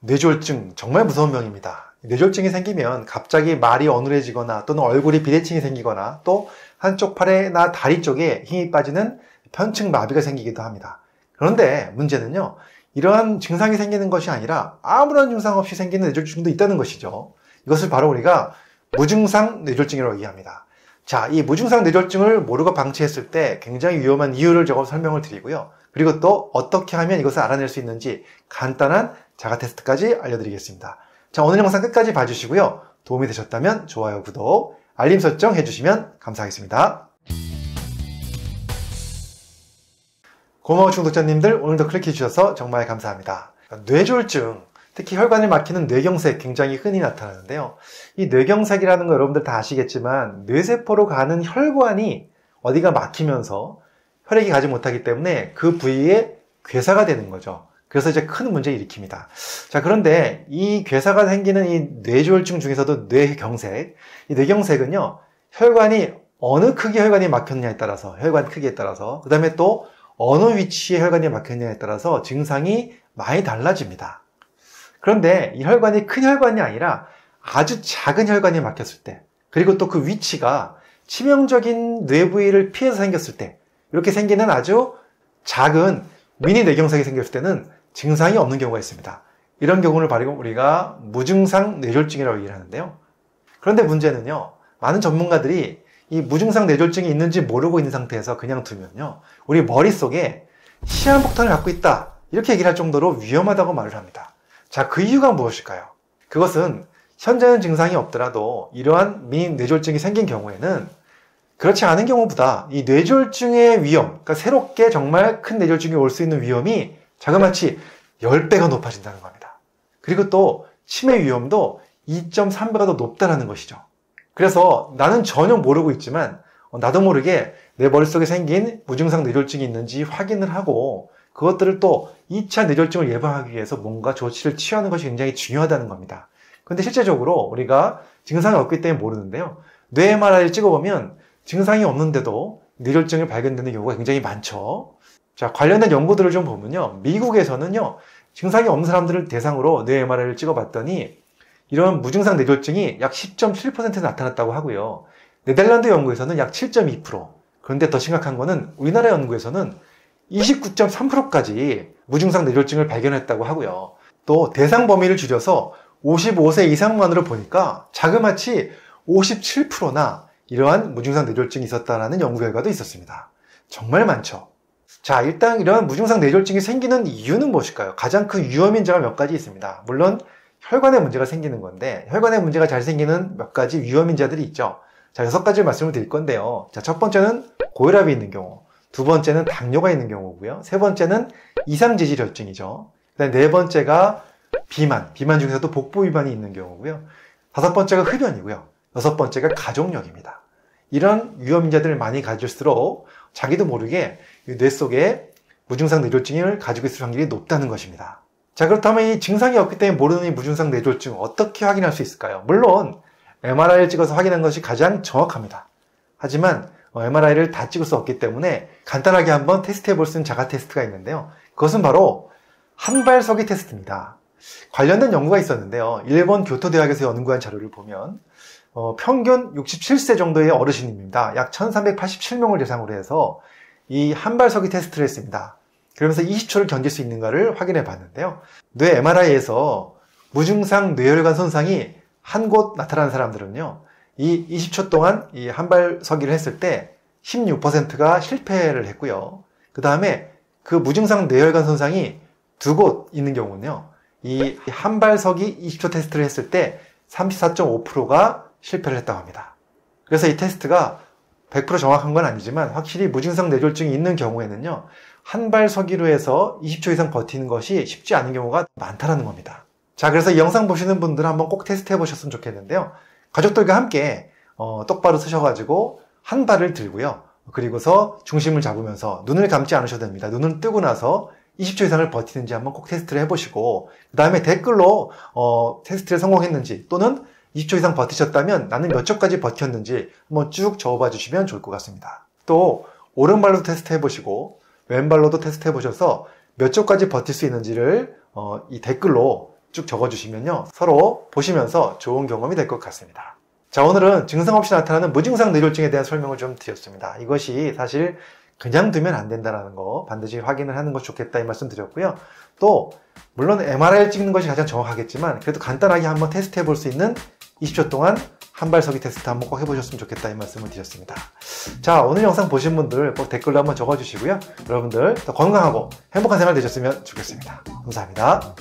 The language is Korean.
뇌졸중 정말 무서운 병입니다. 뇌졸중이 생기면 갑자기 말이 어눌해지거나 또는 얼굴이 비대칭이 생기거나 또 한쪽 팔에나 다리 쪽에 힘이 빠지는 편측 마비가 생기기도 합니다. 그런데 문제는요. 이러한 증상이 생기는 것이 아니라 아무런 증상 없이 생기는 뇌졸중도 있다는 것이죠. 이것을 바로 우리가 무증상 뇌졸중이라고 얘기합니다. 자, 이 무증상 뇌졸중을 모르고 방치했을 때 굉장히 위험한 이유를 적어 설명을 드리고요. 그리고 또 어떻게 하면 이것을 알아낼 수 있는지 간단한 자가 테스트까지 알려드리겠습니다. 자, 오늘 영상 끝까지 봐주시고요. 도움이 되셨다면 좋아요, 구독, 알림 설정 해주시면 감사하겠습니다. 고마워 중독자님들 오늘도 클릭해 주셔서 정말 감사합니다. 뇌졸중, 특히 혈관을 막히는 뇌경색 굉장히 흔히 나타나는데요. 이 뇌경색이라는 거 여러분들 다 아시겠지만 뇌세포로 가는 혈관이 어디가 막히면서 혈액이 가지 못하기 때문에 그 부위에 괴사가 되는 거죠. 그래서 이제 큰 문제를 일으킵니다. 자, 그런데 이 괴사가 생기는 이 뇌졸중 중에서도 뇌경색, 이 뇌경색은요, 혈관이 어느 크기 혈관이 막혔냐에 따라서, 혈관 크기에 따라서, 그 다음에 또 어느 위치에 혈관이 막혔냐에 따라서 증상이 많이 달라집니다. 그런데 이 혈관이 큰 혈관이 아니라 아주 작은 혈관이 막혔을 때, 그리고 또 그 위치가 치명적인 뇌 부위를 피해서 생겼을 때, 이렇게 생기는 아주 작은 미니 뇌경색이 생겼을 때는 증상이 없는 경우가 있습니다. 이런 경우를 바로 우리가 무증상 뇌졸중이라고 얘기를 하는데요. 그런데 문제는요, 많은 전문가들이 이 무증상 뇌졸중이 있는지 모르고 있는 상태에서 그냥 두면요, 우리 머릿속에 시한폭탄을 갖고 있다. 이렇게 얘기를 할 정도로 위험하다고 말을 합니다. 자, 그 이유가 무엇일까요? 그것은 현재는 증상이 없더라도 이러한 미니 뇌졸중이 생긴 경우에는 그렇지 않은 경우보다 이 뇌졸중의 위험, 그러니까 새롭게 정말 큰 뇌졸중이 올 수 있는 위험이 자그마치 10배가 높아진다는 겁니다. 그리고 또 치매 위험도 2.3배가 더 높다는 것이죠. 그래서 나는 전혀 모르고 있지만 어, 나도 모르게 내 머릿속에 생긴 무증상 뇌졸중이 있는지 확인을 하고 그것들을 또 2차 뇌졸중을 예방하기 위해서 뭔가 조치를 취하는 것이 굉장히 중요하다는 겁니다. 근데 실제적으로 우리가 증상이 없기 때문에 모르는데요. 뇌 MRI를 찍어보면 증상이 없는데도 뇌졸중이 발견되는 경우가 굉장히 많죠. 자, 관련된 연구들을 좀 보면요. 미국에서는요, 증상이 없는 사람들을 대상으로 뇌 MRI를 찍어봤더니 이런 무증상 뇌졸중이 약 10.7% 나타났다고 하고요. 네덜란드 연구에서는 약 7.2%. 그런데 더 심각한 거는 우리나라 연구에서는 29.3%까지 무증상 뇌졸중을 발견했다고 하고요. 또 대상 범위를 줄여서 55세 이상만으로 보니까 자그마치 57%나 이러한 무증상 뇌졸중이 있었다라는 연구 결과도 있었습니다. 정말 많죠. 자, 일단 이러한 무증상 뇌졸중이 생기는 이유는 무엇일까요? 가장 큰 유험 인자가 몇 가지 있습니다. 물론 혈관에 문제가 생기는 건데 혈관에 문제가 잘 생기는 몇 가지 위험 인자들이 있죠. 자, 여섯 가지를 말씀을 드릴 건데요. 자, 첫 번째는 고혈압이 있는 경우, 두 번째는 당뇨가 있는 경우고요. 세 번째는 이상지질혈증이죠. 그다음 네 번째가 비만, 비만 중에서도 복부 위반이 있는 경우고요. 다섯 번째가 흡연이고요. 여섯 번째가 가족력입니다. 이런 위험인자들을 많이 가질수록 자기도 모르게 뇌 속에 무증상 뇌졸중을 가지고 있을 확률이 높다는 것입니다. 자, 그렇다면 이 증상이 없기 때문에 모르는 이 무증상 뇌졸중 어떻게 확인할 수 있을까요? 물론 MRI를 찍어서 확인하는 것이 가장 정확합니다. 하지만 MRI를 다 찍을 수 없기 때문에 간단하게 한번 테스트해 볼 수 있는 자가 테스트가 있는데요. 그것은 바로 한발서기 테스트입니다. 관련된 연구가 있었는데요. 일본 교토대학에서 연구한 자료를 보면 어, 평균 67세 정도의 어르신입니다. 약 1387명을 대상으로 해서 이 한발서기 테스트를 했습니다. 그러면서 20초를 견딜 수 있는가를 확인해 봤는데요. 뇌 MRI에서 무증상 뇌혈관 손상이 한 곳 나타나는 사람들은요. 이 20초 동안 이 한발서기를 했을 때 16%가 실패를 했고요. 그 다음에 그 무증상 뇌혈관 손상이 두 곳 있는 경우는요. 이 한발서기 20초 테스트를 했을 때 34.5%가 실패를 했다고 합니다. 그래서 이 테스트가 100% 정확한 건 아니지만 확실히 무증상 뇌졸중이 있는 경우에는요. 한 발 서기로 해서 20초 이상 버티는 것이 쉽지 않은 경우가 많다는 겁니다. 자, 그래서 이 영상 보시는 분들은 한번 꼭 테스트 해보셨으면 좋겠는데요. 가족들과 함께 어, 똑바로 서셔가지고 한 발을 들고요. 그리고서 중심을 잡으면서 눈을 감지 않으셔도 됩니다. 눈을 뜨고 나서 20초 이상을 버티는지 한번 꼭 테스트를 해보시고 그 다음에 댓글로 어, 테스트를 성공했는지 또는 20초 이상 버티셨다면 나는 몇 초까지 버텼는지 한번 쭉 적어봐 주시면 좋을 것 같습니다. 또 오른발로도 테스트 해 보시고 왼발로도 테스트 해 보셔서 몇 초까지 버틸 수 있는지를 어, 이 댓글로 쭉 적어주시면요. 서로 보시면서 좋은 경험이 될 것 같습니다. 자, 오늘은 증상 없이 나타나는 무증상 뇌졸중에 대한 설명을 좀 드렸습니다. 이것이 사실 그냥 두면 안 된다는 거 반드시 확인을 하는 것이 좋겠다 이 말씀 드렸고요. 또 물론 MRI를 찍는 것이 가장 정확하겠지만 그래도 간단하게 한번 테스트 해 볼 수 있는 20초 동안 한발서기 테스트 한번 꼭 해보셨으면 좋겠다 이 말씀을 드렸습니다. 자 오늘 영상 보신 분들 꼭 댓글로 한번 적어주시고요. 여러분들 더 건강하고 행복한 생활 되셨으면 좋겠습니다. 감사합니다.